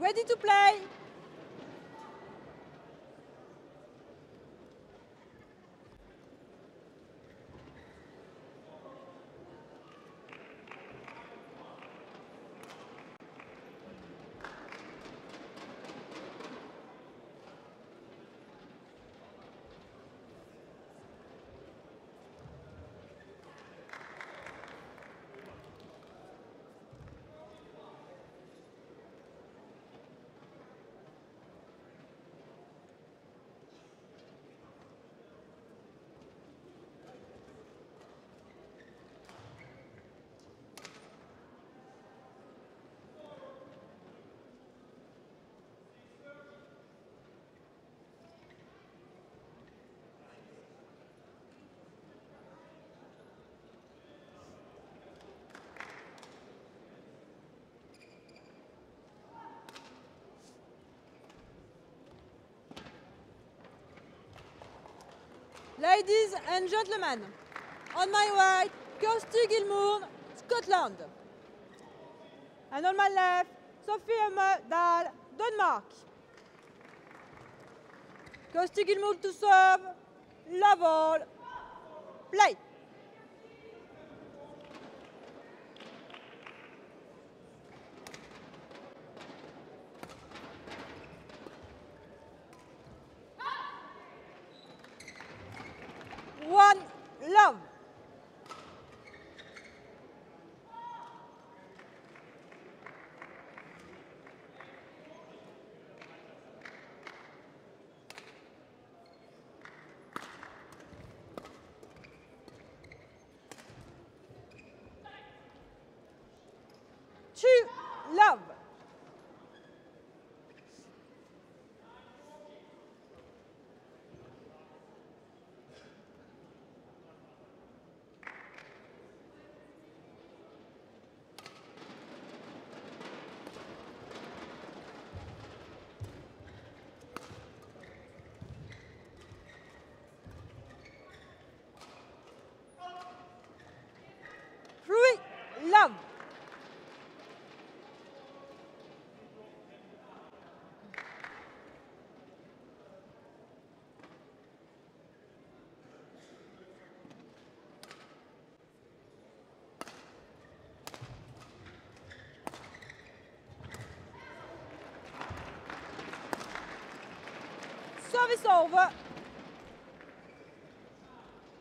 Ready to play. Ladies and gentlemen, on my right, Kirsty Gilmour, Scotland. And on my left, Sophie Dahl, Denmark. Kirsty Gilmour to serve, love all, play. Love. Three love. Service over.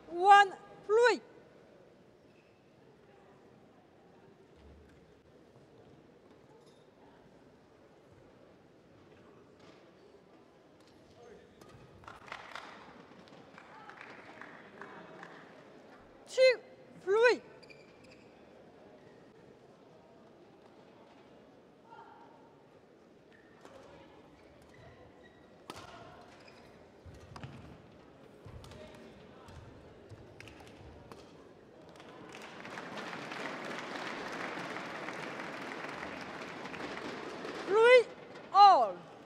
One, all.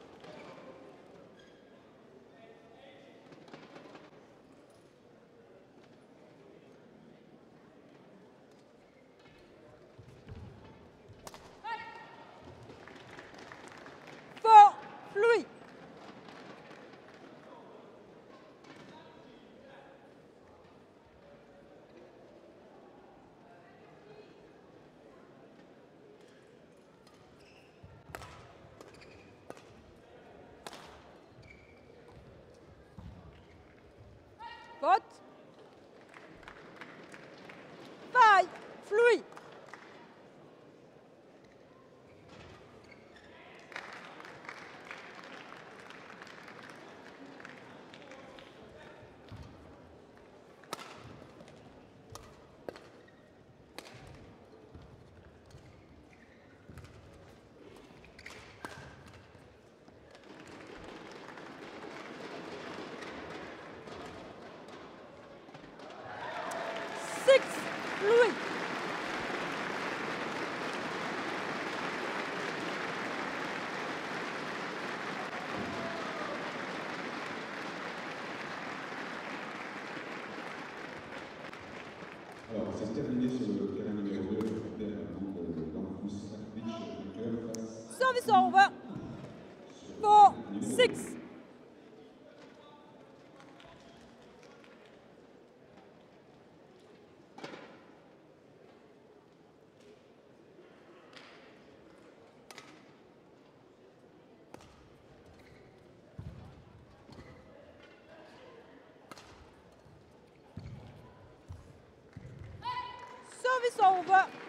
Vote. Faille, fluide. C'est terminé sur le terrain numéro 2, le terrain de face Service over.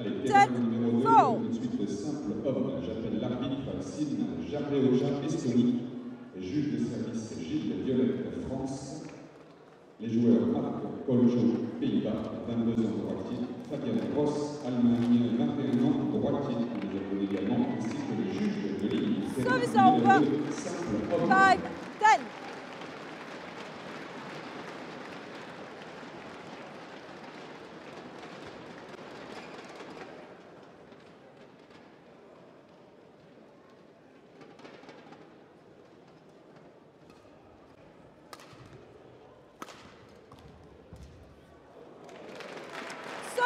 Allez, terrain numéro 2, four. tout de suite le simple homme. J'appelle l'arbitre Estonie,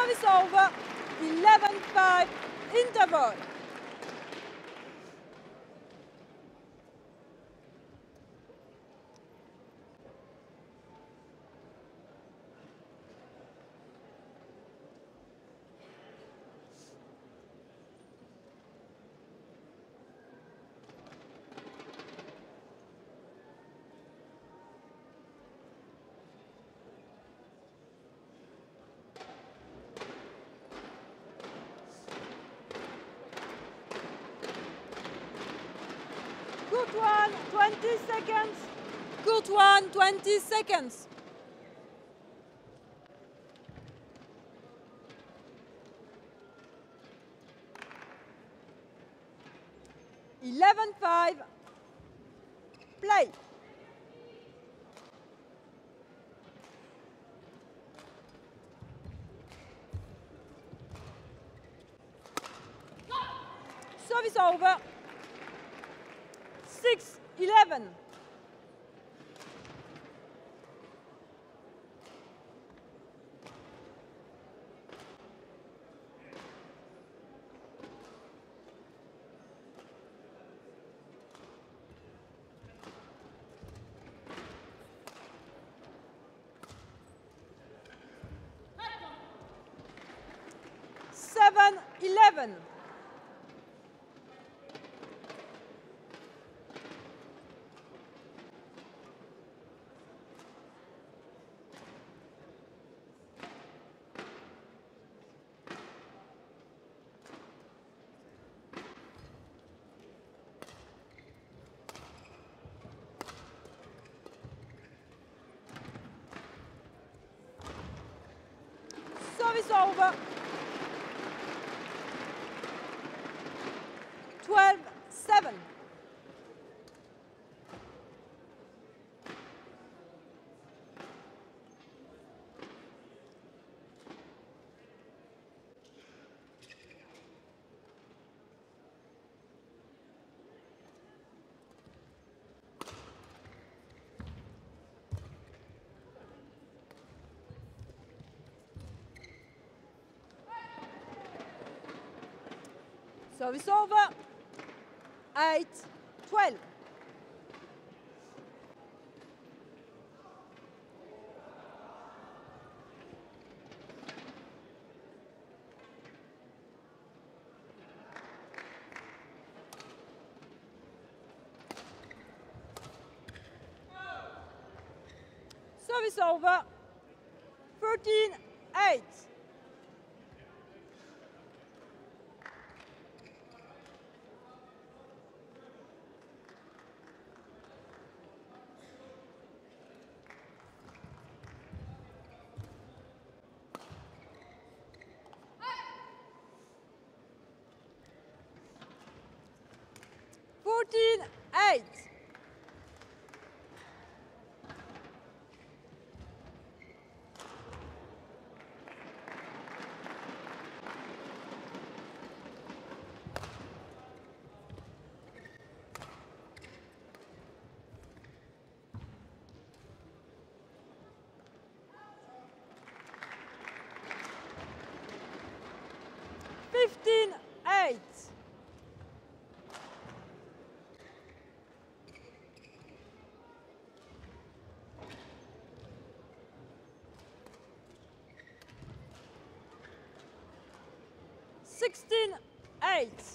Service over. 11-5. Interval. Good one, 20 seconds. Good one, 20 seconds. Eleven five. Play. Service over. Six, eleven. Seven, eleven. Service over. 12 Sobe, Solva. Eight. Fourteen, eight. 16 8.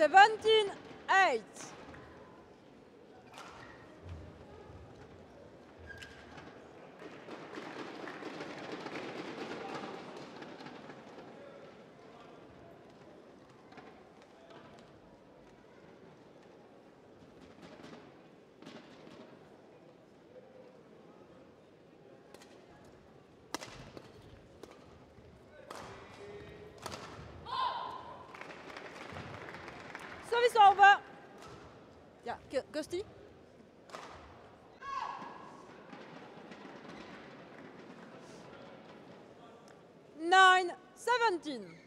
C'est bon, tu Gosti Nine, seventeen.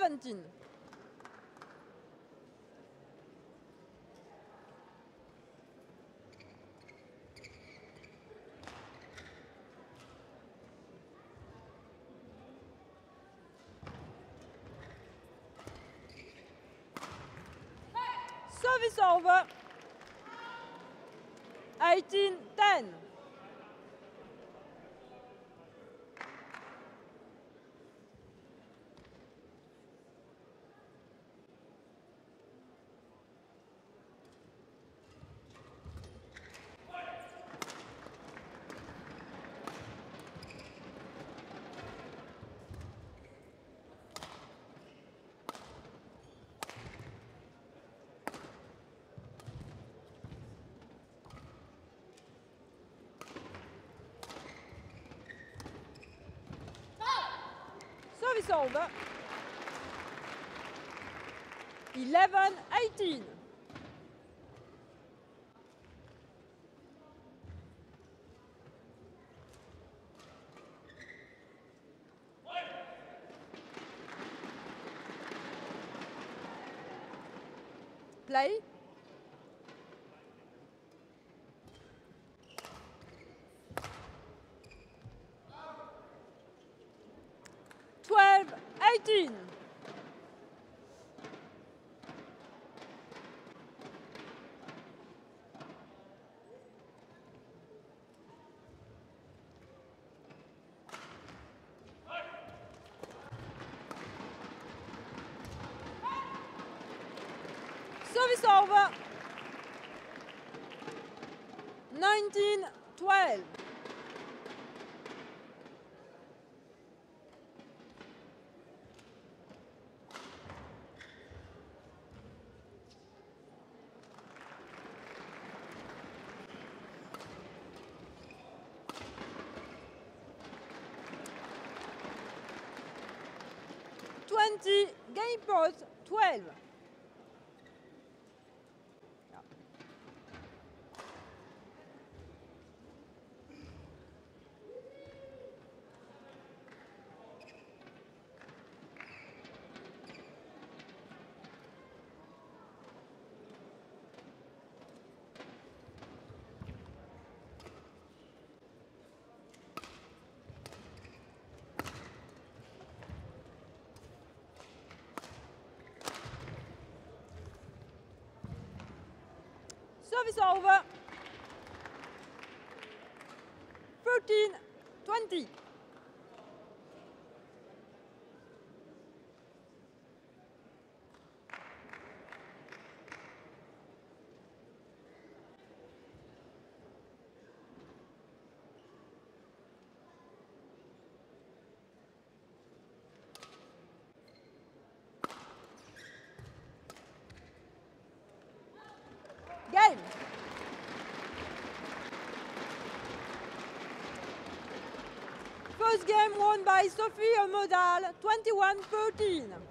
2017 descendent. Hein. Eleven eighteen. Play. 俊 20, 12. is over. First game won by Sofie Modal, 21-13.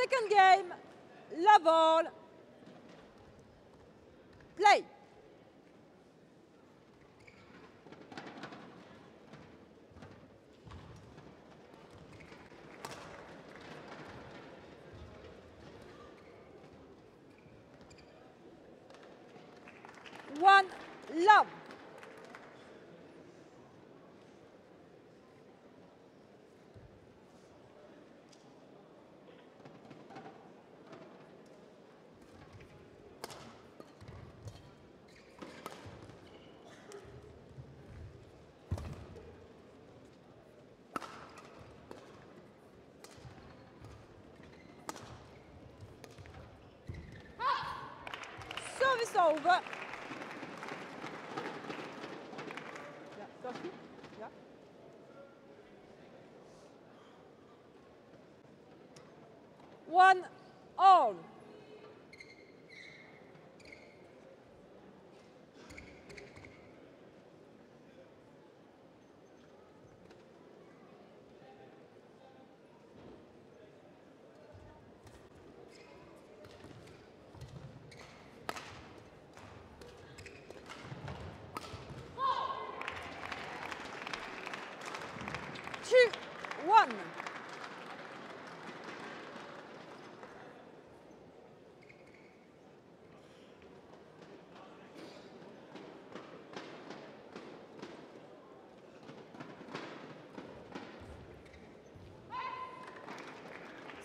second game, la balle. Over. Yeah, Sofie? Yeah. One all. Two, one.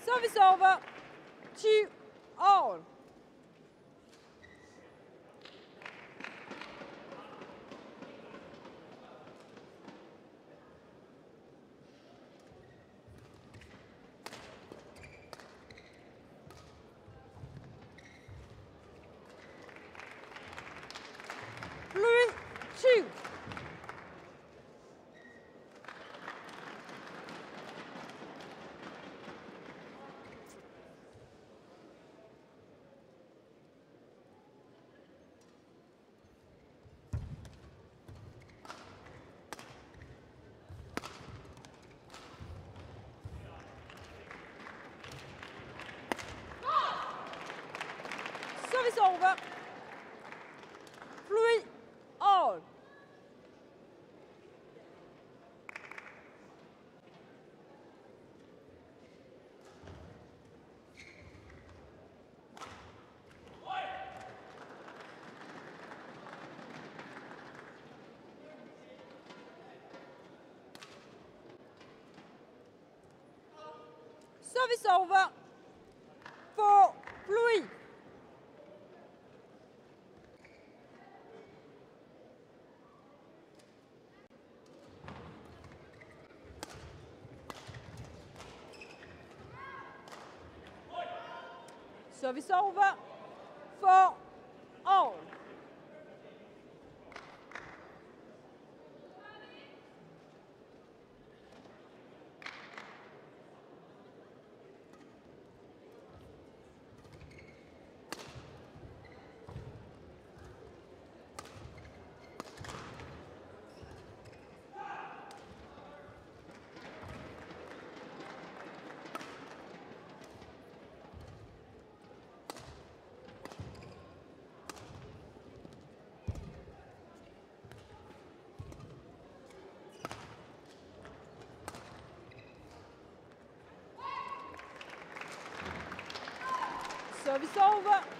Service over. Two, all. Service over for Fluid. Service over absolva.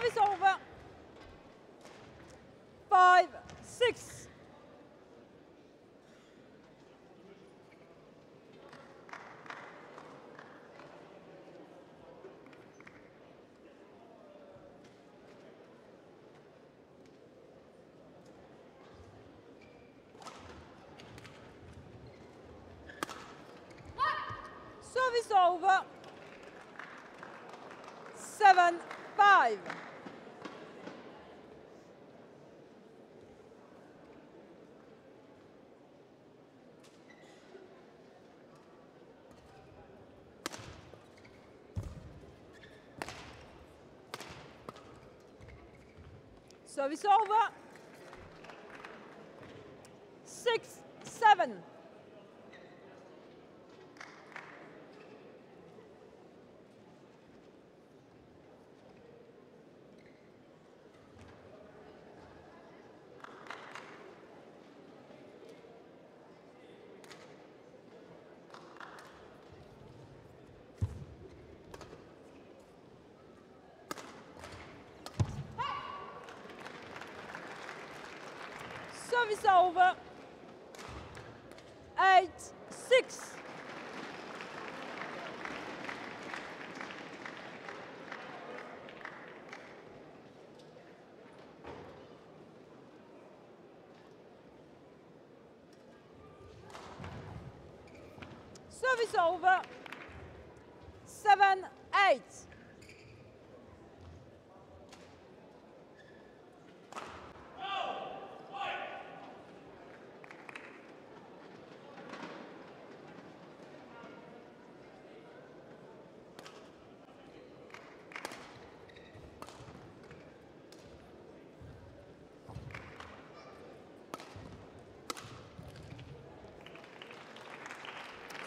Service over. Five, six. Service over. Seven, five. Service over. Pessoa me salva.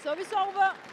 Sowieso over.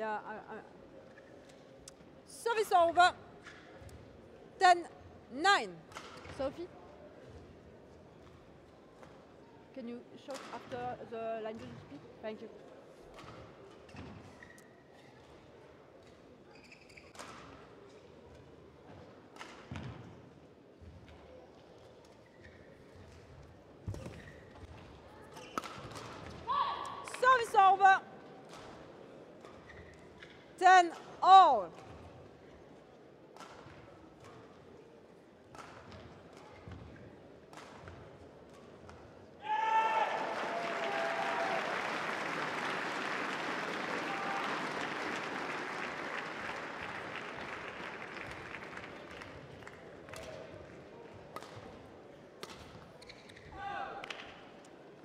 Yeah, I, I, Service over. 10, 9. Sofie? Can you shout after the to speak? Thank you. All.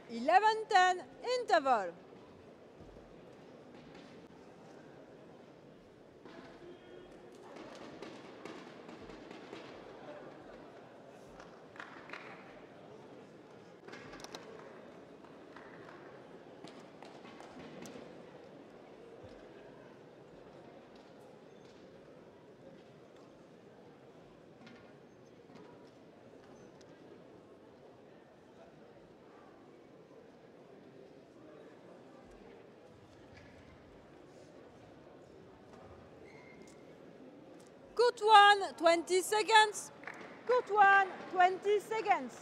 Eleven ten interval. 20 seconds. Good one, 20 seconds.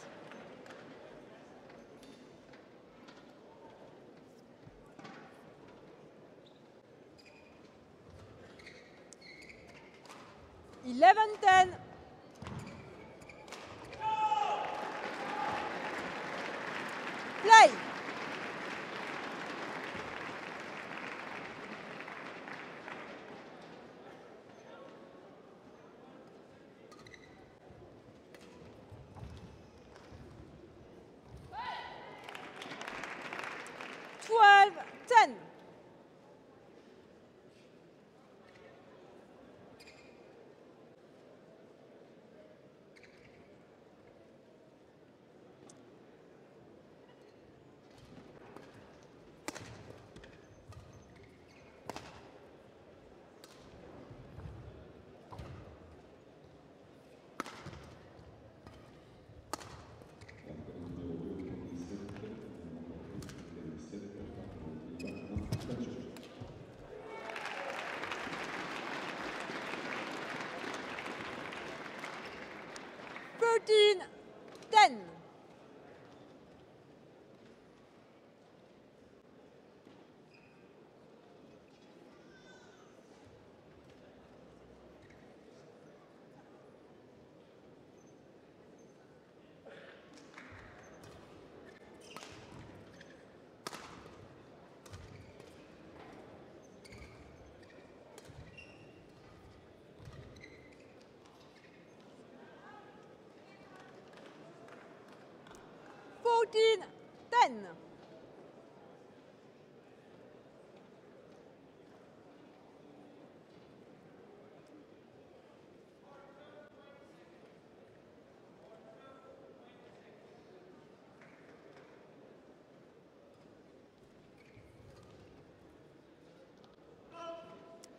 端。Jacqueline Ten.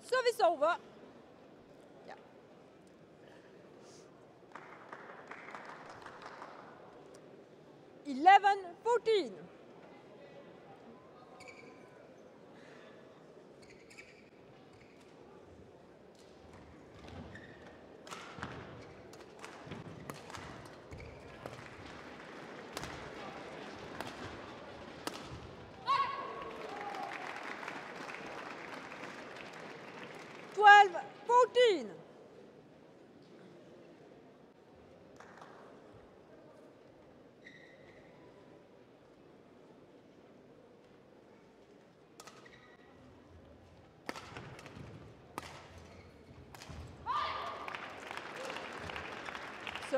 Service over. 11, 14.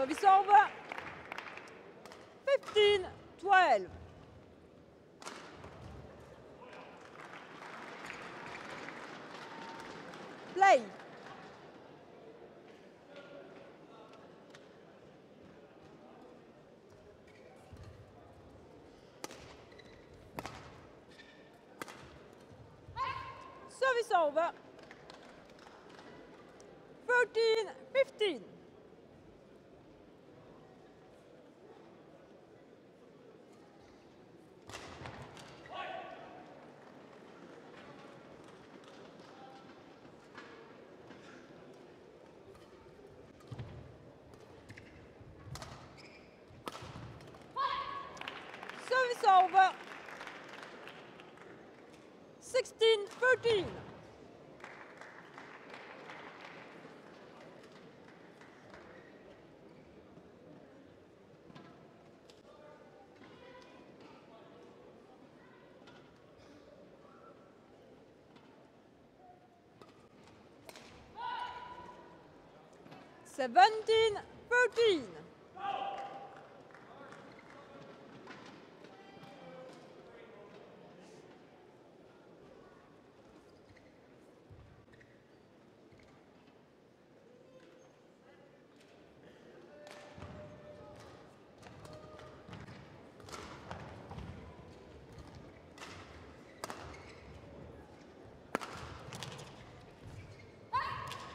Service over. 15 12. Play. Service over. Service over. 16 13. Seventeen thirteen.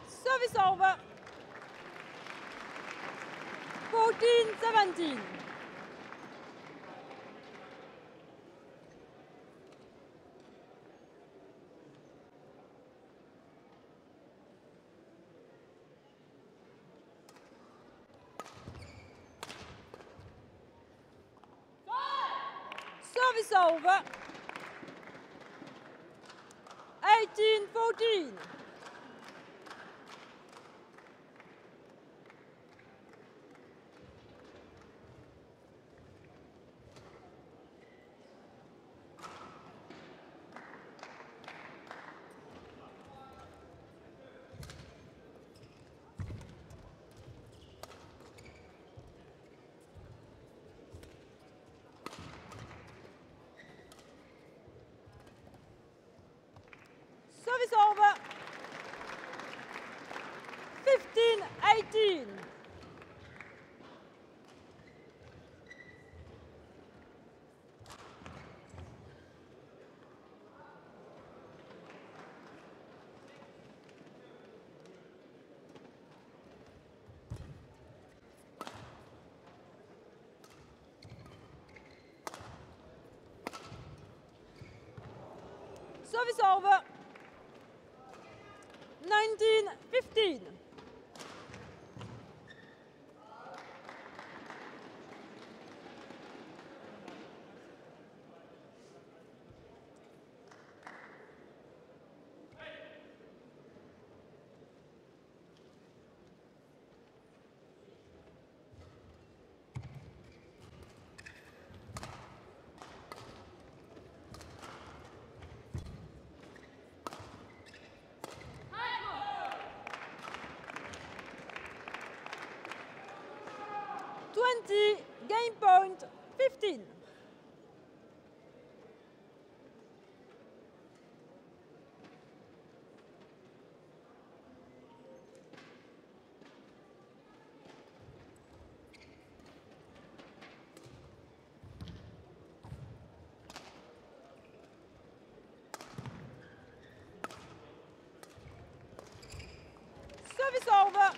Service over. 14 17. Service over. 18 14. Service over. 15 18. Service over. 19 serve.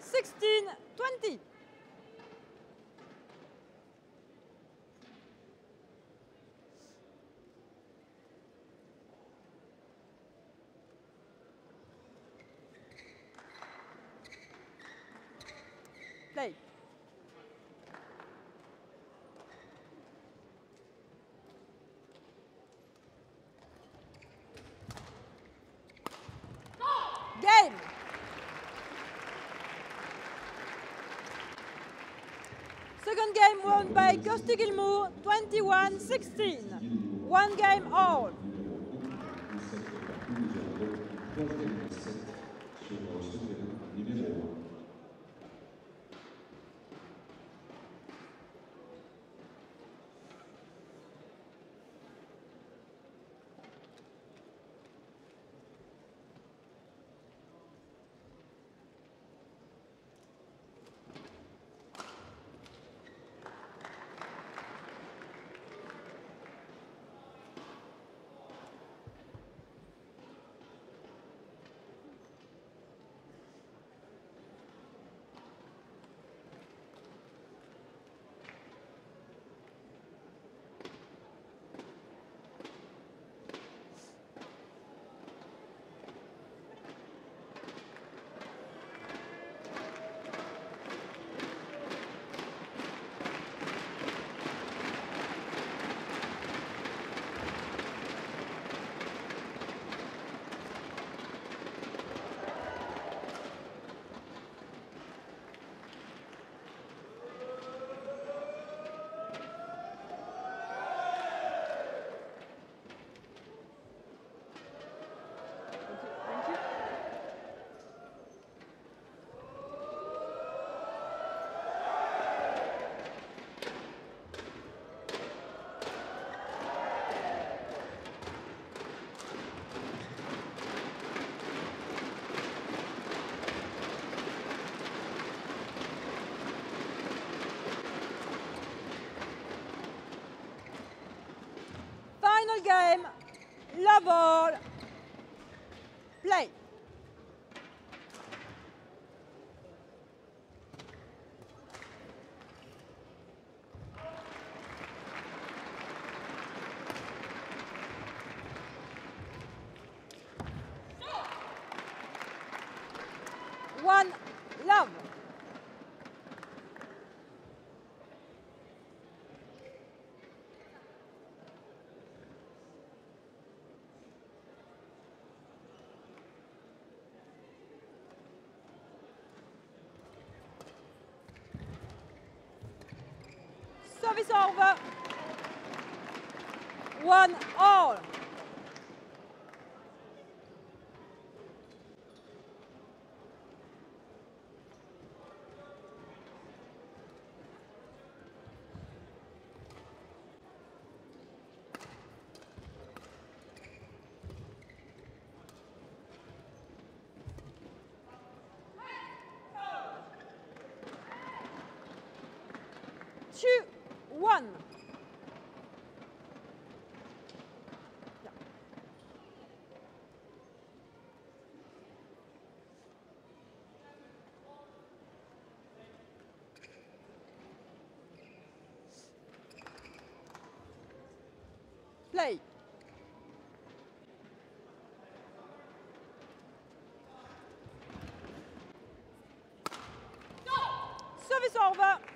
16, 20. Game won by Kirsty Gilmour, 21-16. One game all. La balle over.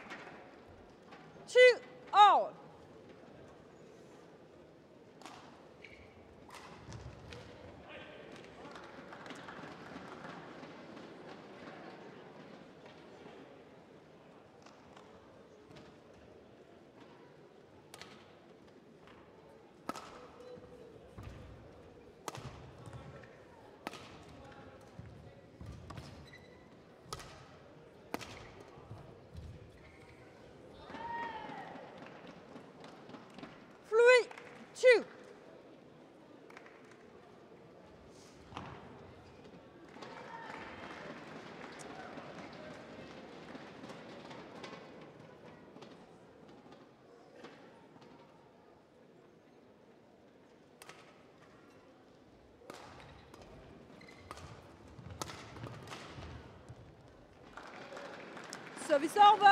Sovissov.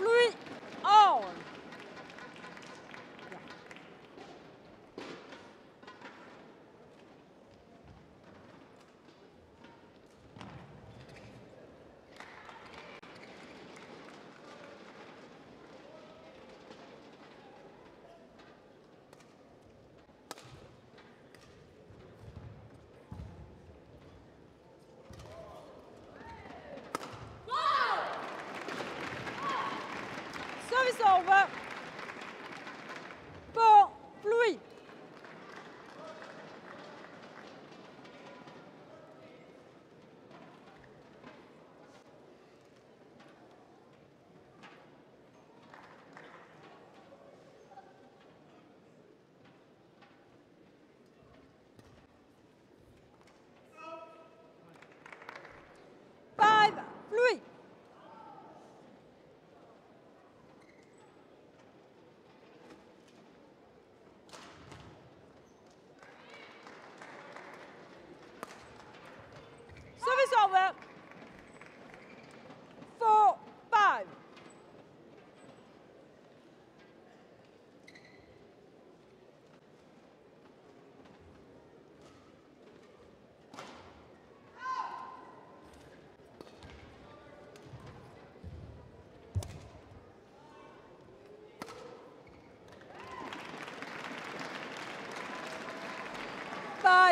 Pluie Oui.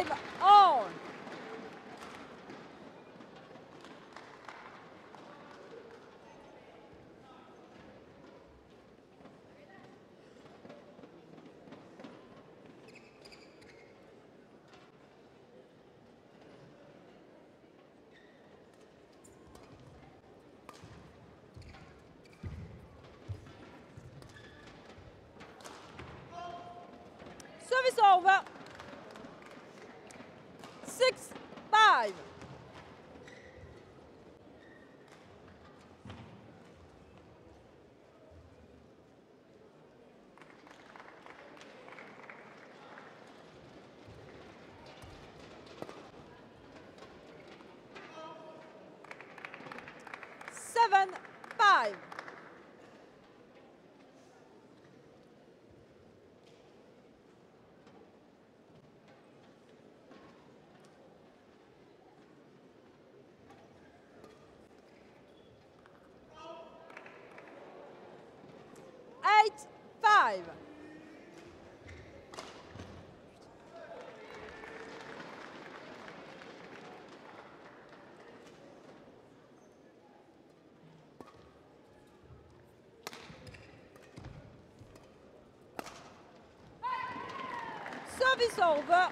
Five on. Service over. Six, five. Seven, five. 这首歌。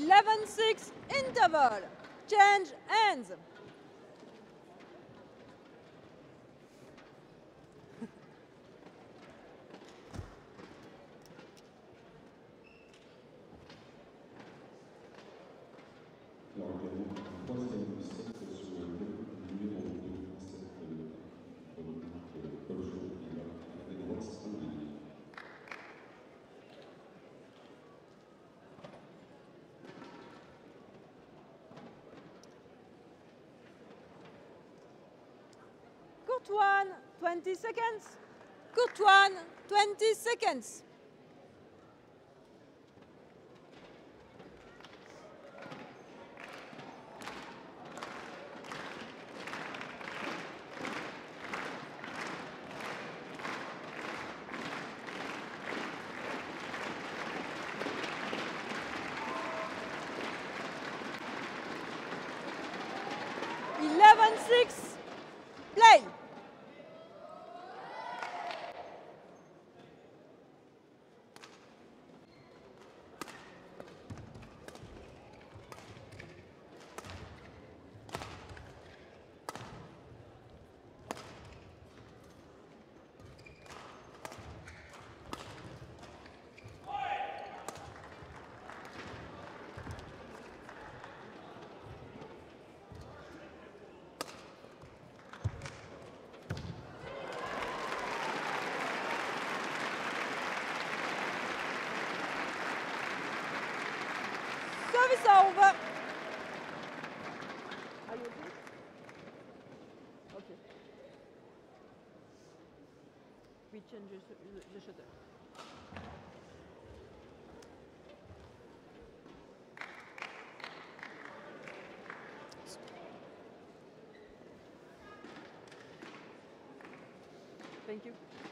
11-6 interval. Change hands. 20 seconds. Courtois, 20 seconds. Service over. Okay? Thank you.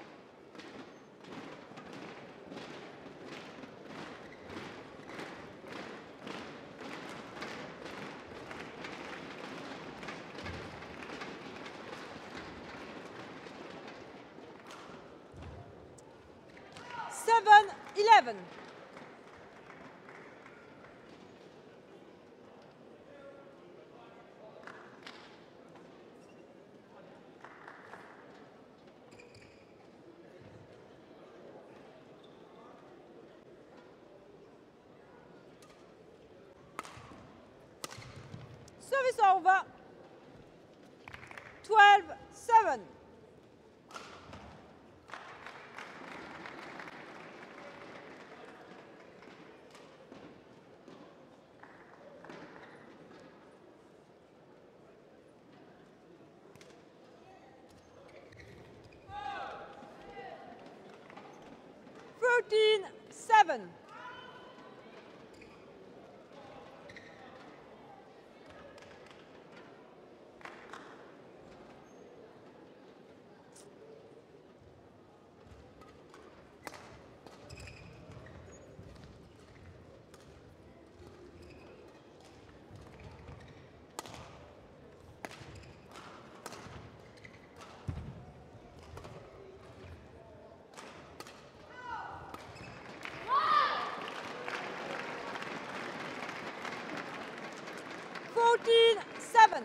7-Eleven. Seven. Fourteen, seven.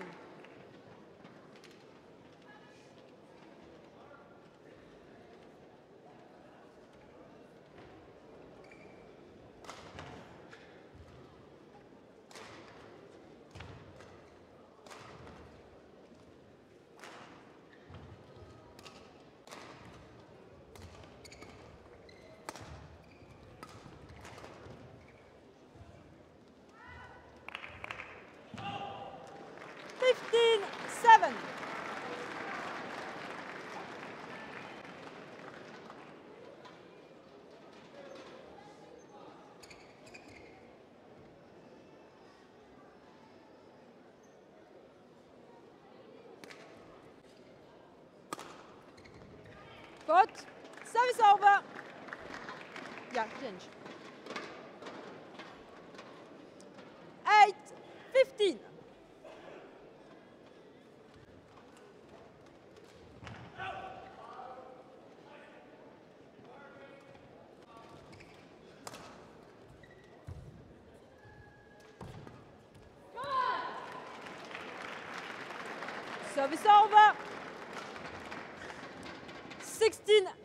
Fifteen, seven. Good. Service over. Yeah, change. Eight, fifteen. Service over. 真的。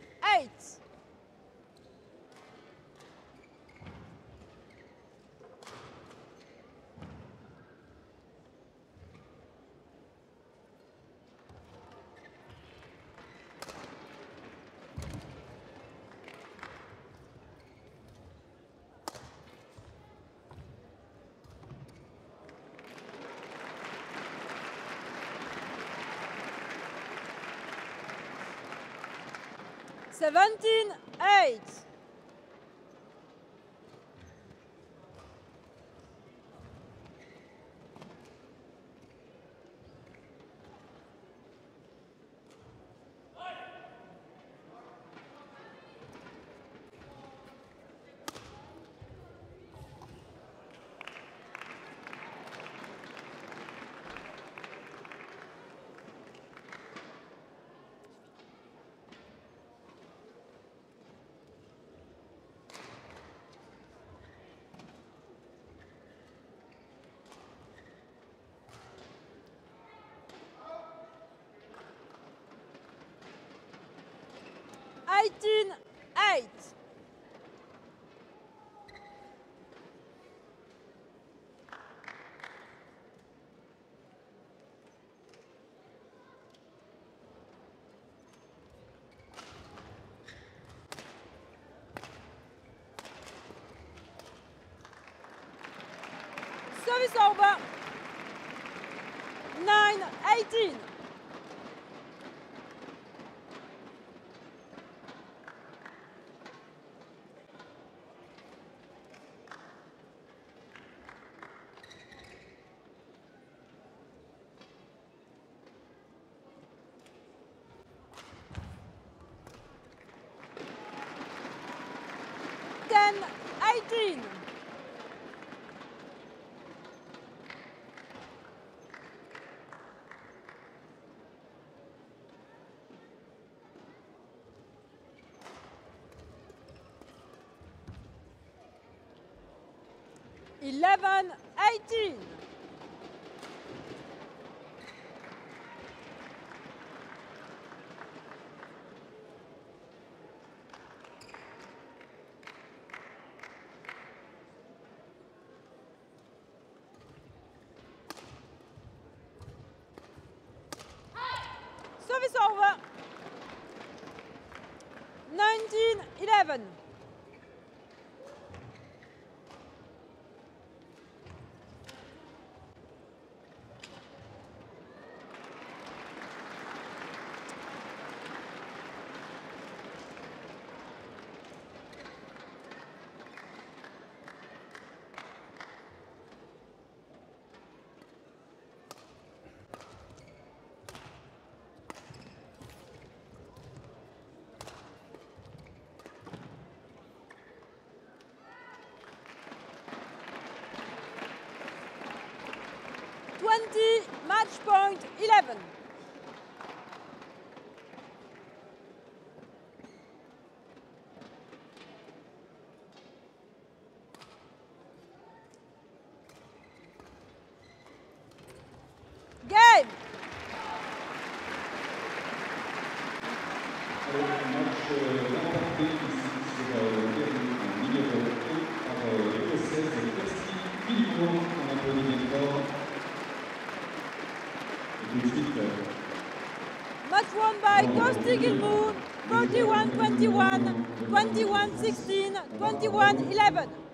17, 8. service over. 9, 18. 11. Eleven. Monty Moon, 41 21, 21 16, 21 11.